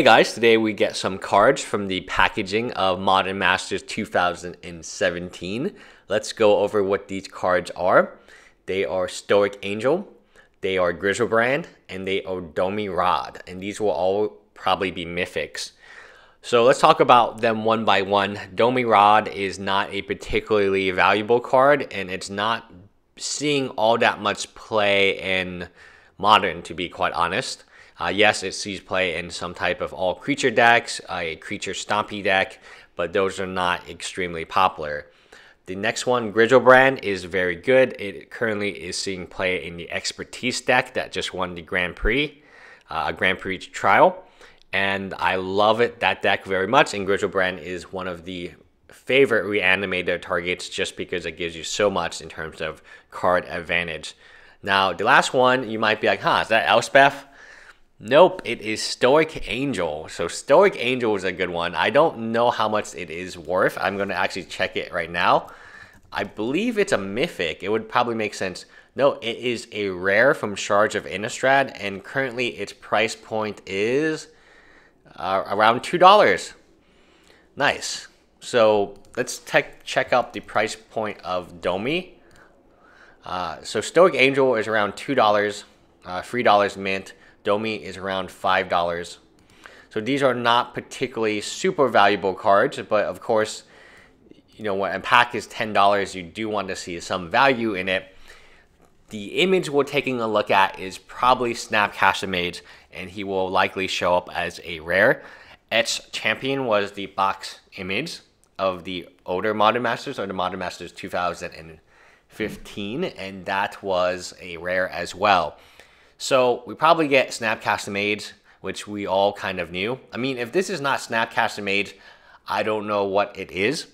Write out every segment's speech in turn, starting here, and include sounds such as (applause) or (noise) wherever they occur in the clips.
Hey guys, today we get some cards from the packaging of Modern Masters 2017. Let's go over what these cards are. They are Stoic Angel, they are Griselbrand, and they are Domri Rade. And these will all probably be mythics. So let's talk about them one by one. Domri Rade is not a particularly valuable card, and it's not seeing all that much play in Modern, to be quite honest. Uh, yes, it sees play in some type of all creature decks, a creature stompy deck, but those are not extremely popular. The next one, Griselbrand, is very good. It currently is seeing play in the Expertise deck that just won the Grand Prix, uh, Grand Prix trial. And I love it, that deck very much. And Griselbrand is one of the favorite reanimator targets just because it gives you so much in terms of card advantage. Now, the last one, you might be like, huh, is that Elspeth? Nope, it is Stoic Angel. So Stoic Angel is a good one. I don't know how much it is worth. I'm going to actually check it right now. I believe it's a mythic. It would probably make sense. No, it is a rare from Shards of Innistrad, and currently its price point is uh, around $2. Nice. So let's check out the price point of Domri. Uh, so Stoic Angel is around $2, uh, $3 mint. Domri is around $5. So these are not particularly super valuable cards, but of course, you know, when a pack is $10, you do want to see some value in it. The image we're taking a look at is probably Snapcaster Mage, and he will likely show up as a rare. Etched Champion was the box image of the older Modern Masters, or the Modern Masters 2015, and that was a rare as well. So we probably get Snapcaster Mage, which we all kind of knew. I mean, if this is not Snapcaster Mage, I don't know what it is.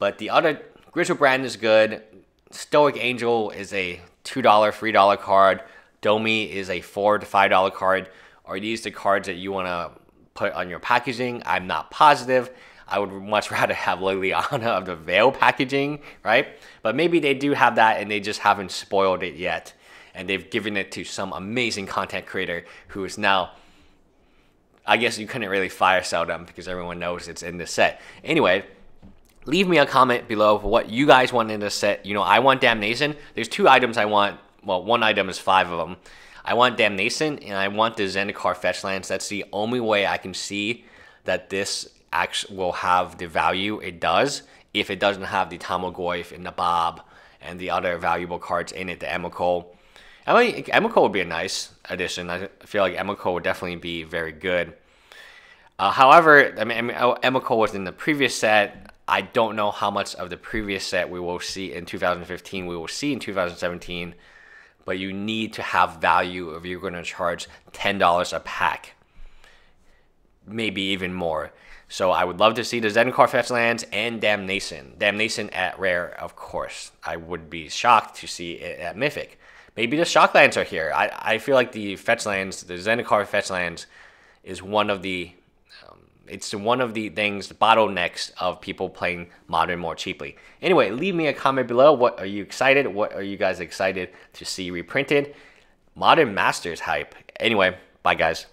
But the other Griselbrand is good. Stoic Angel is a $2, $3 card. Domri is a 4 to $5 card. Are these the cards that you want to put on your packaging? I'm not positive. I would much (laughs) rather have Liliana of the Veil packaging, right? But maybe they do have that and they just haven't spoiled it yet and they've given it to some amazing content creator who is now I guess you couldn't really fire sell them because everyone knows it's in the set. Anyway, leave me a comment below for what you guys want in the set. You know, I want Damnation. There's two items I want. Well, one item is five of them. I want Damnation and I want the Zendikar Fetchlands. That's the only way I can see that this actually will have the value it does if it doesn't have the Tarmogoyf and the Bob and the other valuable cards in it, the Emrakul. I mean, Emrakul would be a nice addition. I feel like Emrakul would definitely be very good. Uh, however, I mean, Emrakul was in the previous set. I don't know how much of the previous set we will see in 2015. We will see in 2017, but you need to have value if you're going to charge $10 a pack, maybe even more. So I would love to see the Zendikar Fetchlands and Damnation. Damnation at Rare, of course. I would be shocked to see it at Mythic maybe the Shocklands are here. I, I feel like the Fetchlands, the Zendikar Fetchlands, is one of the um, it's one of the things the bottlenecks of people playing modern more cheaply. Anyway, leave me a comment below. What are you excited? What are you guys excited to see reprinted? Modern Masters hype. Anyway, bye guys.